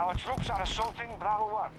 Our troops are assaulting Bravo 1.